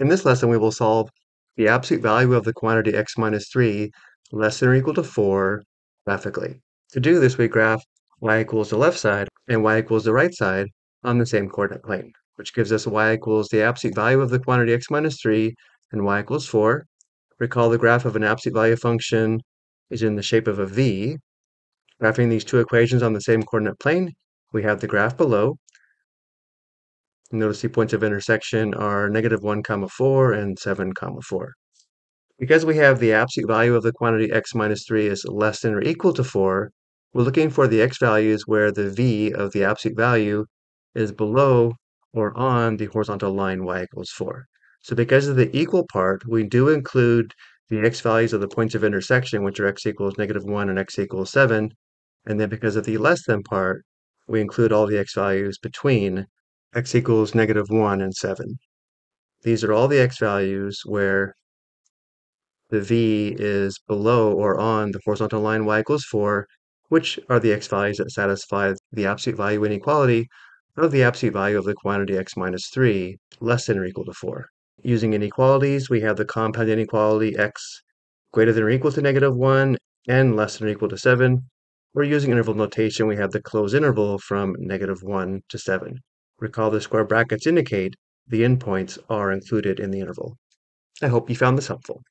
In this lesson, we will solve the absolute value of the quantity x minus 3 less than or equal to 4 graphically. To do this, we graph y equals the left side and y equals the right side on the same coordinate plane, which gives us y equals the absolute value of the quantity x minus 3 and y equals 4. Recall the graph of an absolute value function is in the shape of a V. Graphing these two equations on the same coordinate plane, we have the graph below. Notice the points of intersection are negative 1 comma 4 and 7 comma 4. Because we have the absolute value of the quantity x minus 3 is less than or equal to 4, we're looking for the x values where the v of the absolute value is below or on the horizontal line y equals 4. So because of the equal part, we do include the x values of the points of intersection, which are x equals negative 1 and x equals 7. And then because of the less than part, we include all the x values between x equals negative 1 and 7. These are all the x values where the v is below or on the horizontal line y equals 4, which are the x values that satisfy the absolute value inequality of the absolute value of the quantity x minus 3 less than or equal to 4. Using inequalities, we have the compound inequality x greater than or equal to negative 1 and less than or equal to 7. We're using interval notation, we have the closed interval from negative 1 to 7. Recall the square brackets indicate the endpoints are included in the interval. I hope you found this helpful.